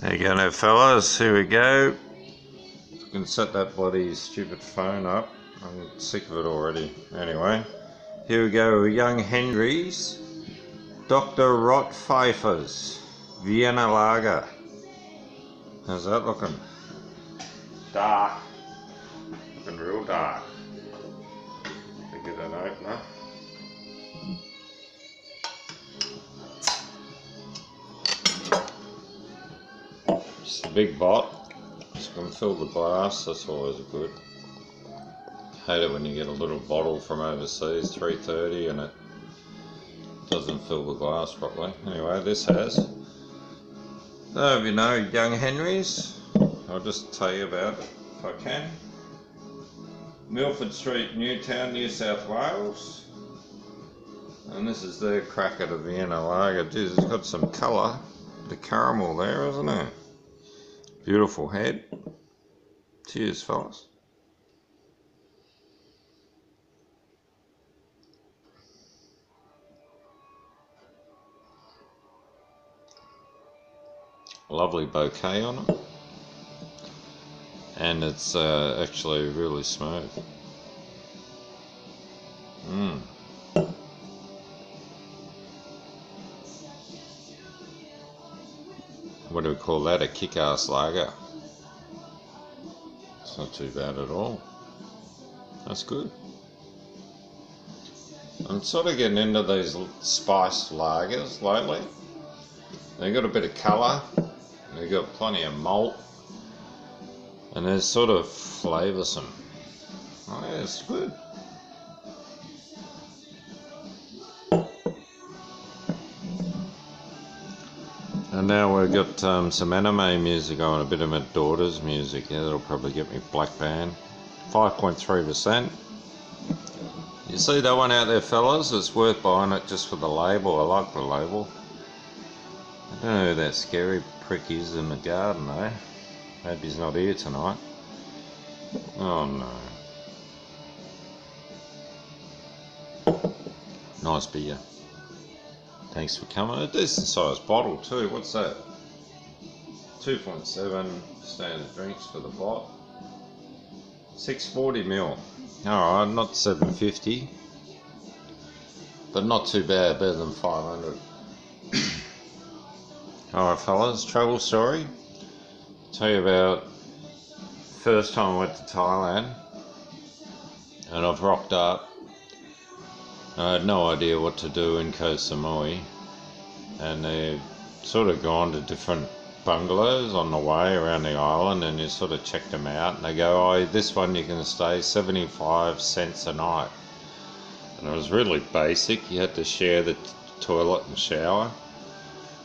There you go now fellas, here we go. Can set that bloody stupid phone up. I'm sick of it already. Anyway, here we go, Young Henry's Dr. Rot Fifer's Vienna Lager. How's that looking? Dark. Looking real dark. To get an A big bot. Just can fill the glass, that's always good. Hate it when you get a little bottle from overseas, 330, and it doesn't fill the glass properly. Anyway, this has. So if you know Young Henry's, I'll just tell you about it if I can. Wilford Street, Newtown, New South Wales. And this is their crack at a Vienna lager. Geez, it's got some colour. The caramel there, isn't it? Beautiful head. Cheers, fellas. Lovely bouquet on it. And it's uh, actually really smooth. Mmm. What do we call that? A kick-ass lager. It's not too bad at all. That's good. I'm sort of getting into these spiced lagers lately. They've got a bit of colour. they've got plenty of malt, and they're sort of flavoursome. Oh, yeah, it's good. And now we've got um, some anime music on, a bit of my daughter's music. Yeah, that'll probably get me black band. 5.3%. You see that one out there, fellas? It's worth buying it just for the label. I like the label. I don't know who that scary prick is in the garden, though. Hope he's not here tonight. Oh no. Nice beer. Thanks for coming. A decent sized bottle too. What's that? 2.7 standard drinks for the bot. 640 mil. Alright, not 750. But not too bad, better than 500. Alright fellas, travel story. Tell you about first time I went to Thailand and I've rocked up I had no idea what to do in Koh Samui, and they've sort of gone to different bungalows on the way around the island, and you sort of check them out, and they go, "Oh, this one you can stay 75 cents a night," and it was really basic. You had to share the toilet and shower.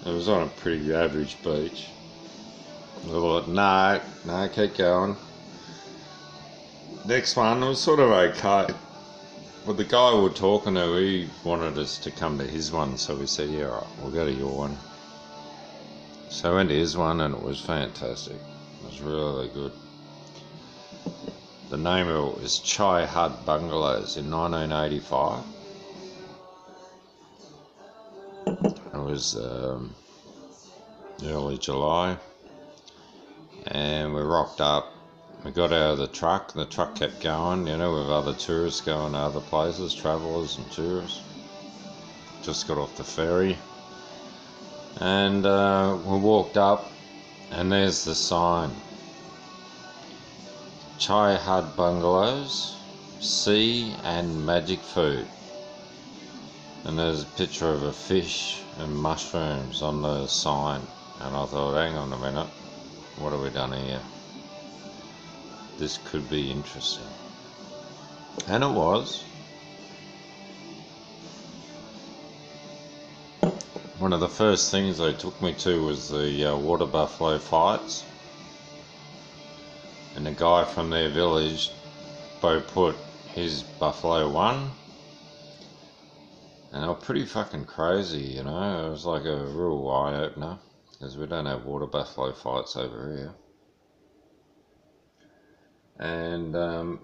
It was on a pretty average beach. I thought, no, no, keep going. Next one was sort of okay well, the guy we were talking to, he wanted us to come to his one, so we said, yeah, we'll go to your one. So I went to his one, and it was fantastic. It was really good. The name of it was Chai Hut Bungalows in 1985. It was um, early July, and we rocked up we got out of the truck, the truck kept going, you know, with other tourists going to other places, travellers and tourists. Just got off the ferry. And uh, we walked up, and there's the sign Chai Hut Bungalows, Sea and Magic Food. And there's a picture of a fish and mushrooms on the sign. And I thought, hang on a minute, what have we done here? This could be interesting. And it was. One of the first things they took me to was the uh, water buffalo fights. And the guy from their village, Bo put his buffalo won. And they were pretty fucking crazy, you know. It was like a real eye opener. Because we don't have water buffalo fights over here. And um,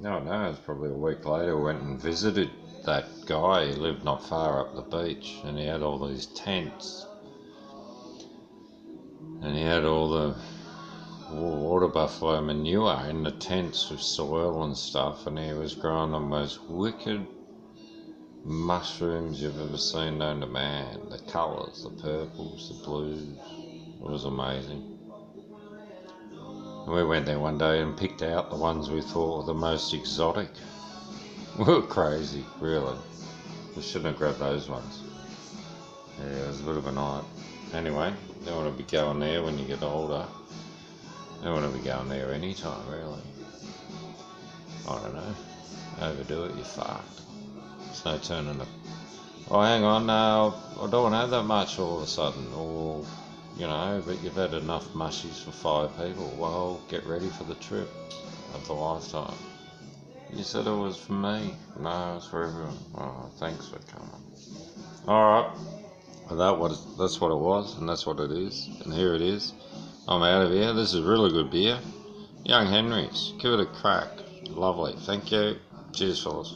no, no, it was probably a week later. We went and visited that guy. He lived not far up the beach, and he had all these tents. And he had all the water buffalo manure in the tents with soil and stuff, and he was growing the most wicked mushrooms you've ever seen known to man. The colours, the purples, the blues. It was amazing. We went there one day and picked out the ones we thought were the most exotic. We were crazy, really. We shouldn't have grabbed those ones. Yeah, it was a bit of a night. Anyway, don't want to be going there when you get older. Don't want to be going there anytime, really. I don't know. Overdo it, you're fucked. There's no turning it. Oh, hang on, no, I don't want to have that much all of a sudden. Or, you know, but you've had enough mushies for five people. Well, get ready for the trip of the lifetime. You said it was for me. No, it's for everyone. Oh, thanks for coming. Alright. Well, that was, that's what it was, and that's what it is. And here it is. I'm out of here. This is really good beer. Young Henry's. Give it a crack. Lovely. Thank you. Cheers, fellas.